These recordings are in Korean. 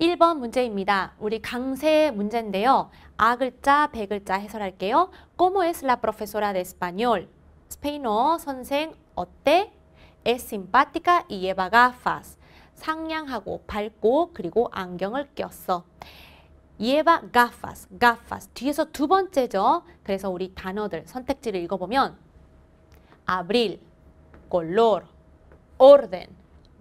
1번 문제입니다. 우리 강세 문제인데요. 아 글자, 배 글자 해설할게요. ¿Cómo es la profesora de español? 스페인어 선생 어때? Es simpática y lleva gafas. 상냥하고 밝고 그리고 안경을 꼈어. lleva gafas, gafas. 뒤에서 두 번째죠. 그래서 우리 단어들 선택지를 읽어보면 abril, color, orden,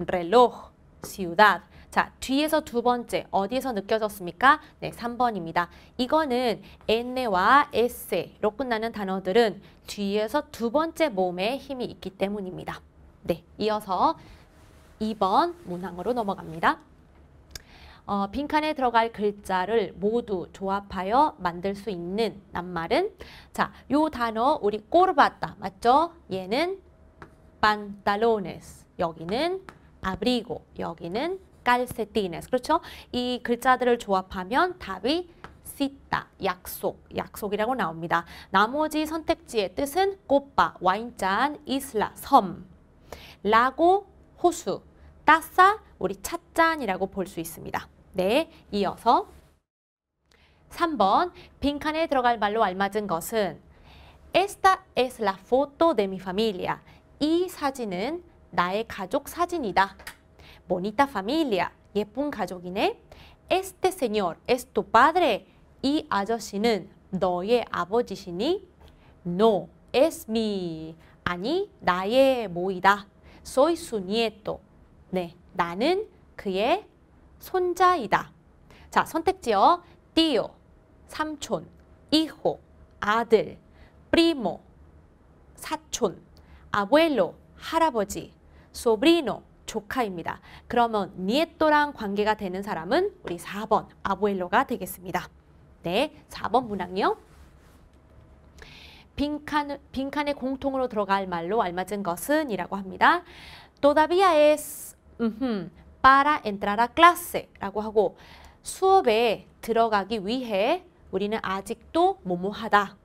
reloj, ciudad. 자, 뒤에서 두 번째 어디에서 느껴졌습니까? 네, 3번입니다. 이거는 en와 s로 끝나는 단어들은 뒤에서 두 번째 모음에 힘이 있기 때문입니다. 네, 이어서 2번 문항으로 넘어갑니다. 어, 빈칸에 들어갈 글자를 모두 조합하여 만들 수 있는 낱말은 자, 요 단어 우리 꼬르바다 맞죠? 얘는 pantalones, 여기는 abrigo, 여기는 calcetines. 그렇죠? 이 글자들을 조합하면 답이 cita, 약속, 약속이라고 나옵니다. 나머지 선택지의 뜻은 꽃바, 와인잔, 이슬라, 섬, 라고, 호수, 따싸, 우리 찻잔이라고 볼 수 있습니다. 네, 이어서 3번 빈칸에 들어갈 말로 알맞은 것은 Esta es la foto de mi familia. 이 사진은 나의 가족 사진이다. Bonita familia, 예쁜 가족이네. Este señor es tu padre. 이 아저씨는 너의 아버지시니? No, es mi. 아니, 나의 모이다. Soy su nieto. 네, 나는 그의 손자이다. 자, 선택지요. tío, 삼촌, hijo, 아들, primo, 사촌, abuelo, 할아버지, sobrino, 조카입니다. 그러면 니에또랑 관계가 되는 사람은 우리 4번 아부엘로가 되겠습니다. 네, 4번 문항이요. 빈칸, 빈칸에 공통으로 들어갈 말로 알맞은 것은 이라고 합니다. Todavía es uh, para entrar a clase 라고 하고 수업에 들어가기 위해 우리는 아직도 뭐뭐하다.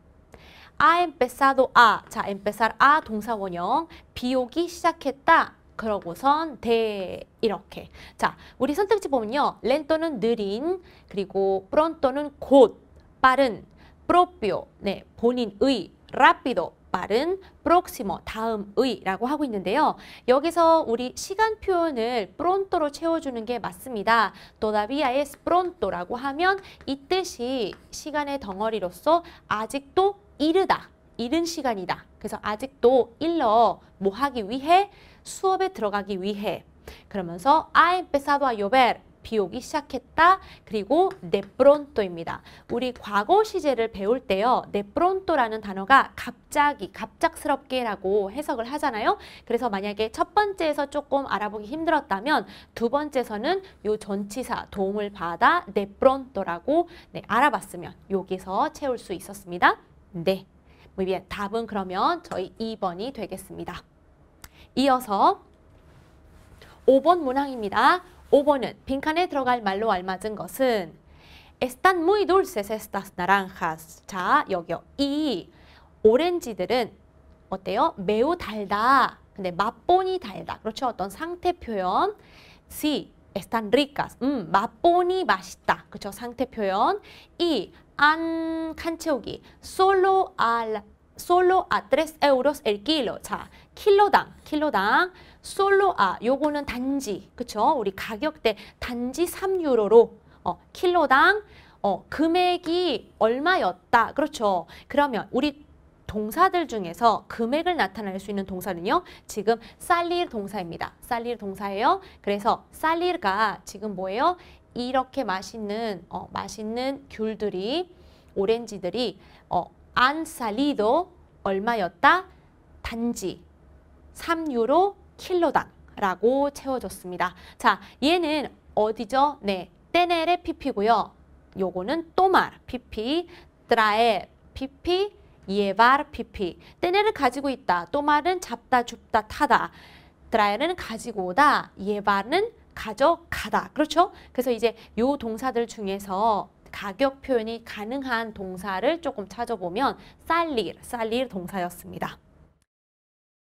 Ha empezado a. 자, empezar a 동사 원형. 비 오기 시작했다. 그러고선 대 이렇게. 자, 우리 선택지 보면요. 렌토는 느린, 그리고 프론토는 곧, 빠른, 프로피오, 네, 본인의, 라피도, 빠른, 프록시모, 다음의라고 하고 있는데요. 여기서 우리 시간 표현을 프론토로 채워주는 게 맞습니다. todavía es pronto라고 하면 이 뜻이 시간의 덩어리로서 아직도 이르다, 이른 시간이다. 그래서 아직도 일러 뭐 하기 위해 수업에 들어가기 위해 그러면서 ha empezado a llover 비 오기 시작했다. 그리고 pronto입니다. 우리 과거 시제를 배울 때요. pronto라는 단어가 갑자기, 갑작스럽게라고 해석을 하잖아요. 그래서 만약에 첫 번째에서 조금 알아보기 힘들었다면 두 번째에서는 요 전치사 도움을 받아 pronto라고 네, 알아봤으면 여기서 채울 수 있었습니다. 네. Muy. 답은 그러면 저희 2번이 되겠습니다. 이어서 5번 문항입니다. 5번은 빈칸에 들어갈 말로 알맞은 것은 Están muy dulces estas naranjas. 자, 여기요. 이 오렌지들은 어때요? 매우 달다. 근데 맛보니 달다. 그렇죠? 어떤 상태 표현. Sí, están ricas. 음, 맛보니 맛있다. 그렇죠? 상태 표현. 이, 안, 칸 채우기. Solo al 솔로 아 3 euros el kilo. 자, 킬로당, 킬로당 솔로 아 요거는 단지. 그쵸 우리 가격대 단지 3유로로 어, 킬로당 어, 금액이 얼마였다. 그렇죠. 그러면 우리 동사들 중에서 금액을 나타낼 수 있는 동사는요. 지금 살릴 동사입니다. 살릴 동사예요. 그래서 살릴가 지금 뭐예요? 이렇게 맛있는 어, 맛있는 귤들이 오렌지들이 어, 안 salido 얼마였다? 단지 3유로 킬로당 라고 채워줬습니다. 자, 얘는 어디죠? 네, 떼네레 피피고요. 요거는 또말 피피, 트라에 피피, 예발 피피. 떼네를 가지고 있다. 또말은 잡다, 줍다, 타다. 트라에는 가지고 오다. 예발은 가져가다. 그렇죠? 그래서 이제 요 동사들 중에서 가격 표현이 가능한 동사를 조금 찾아보면 살릴, 살릴 동사였습니다.